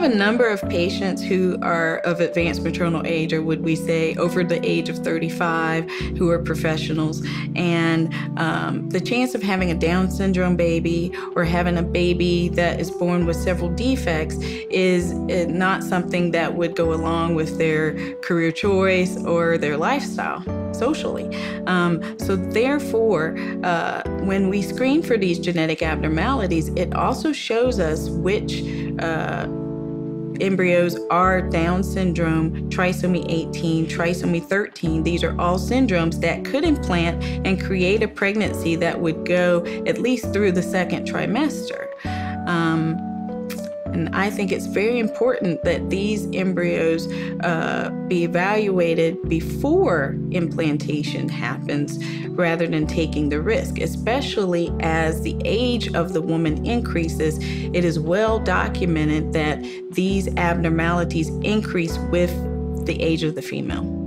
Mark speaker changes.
Speaker 1: have a number of patients who are of advanced maternal age, or would we say over the age of 35, who are professionals. And um, the chance of having a Down syndrome baby or having a baby that is born with several defects is uh, not something that would go along with their career choice or their lifestyle socially. Um, so, therefore, uh, when we screen for these genetic abnormalities, it also shows us which. Uh, embryos are Down syndrome, trisomy 18, trisomy 13. These are all syndromes that could implant and create a pregnancy that would go at least through the second trimester. Um, and I think it's very important that these embryos uh, be evaluated before implantation happens rather than taking the risk, especially as the age of the woman increases. It is well documented that these abnormalities increase with the age of the female.